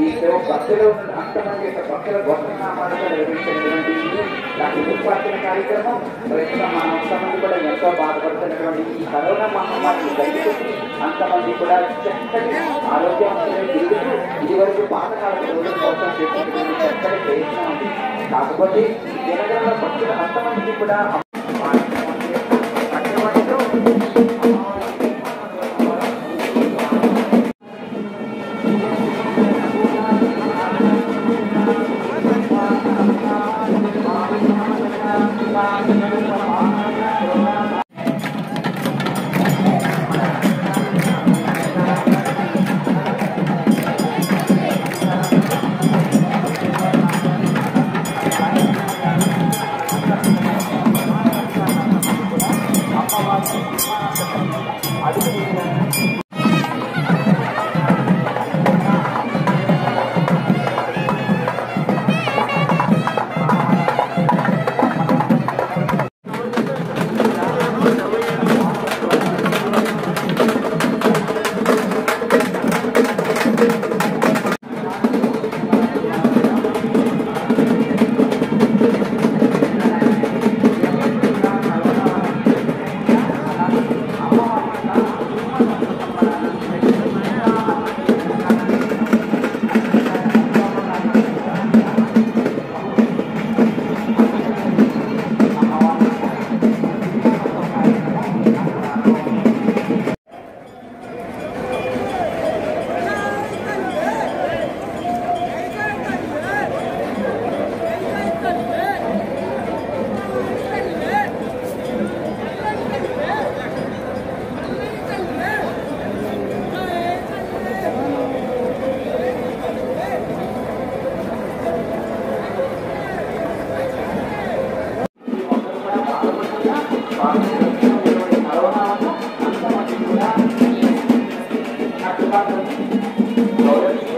ఈ భక్తులు అంతమంది యొక్క భక్తుల గొప్పనామాలుగా నిర్వహించినటువంటి ఈ లాంటి కార్యక్రమం ప్రస్తుతం మన అంతమంది కూడా ఎంతో బాధపడుతున్నటువంటి ఈ కరోనా మహమ్మారిని తగ్గిపెట్టి అంతమంది కూడా చక్కటి ఆరోగ్యవంతులై తిరుగుతూ ఇది వరకు పాతకాల రోజుల కోసం చేసినటువంటి చక్కటి ప్రయత్నం ఉంది కాకపోతే ఈ భక్తులు అంతమందికి కూడా Gloria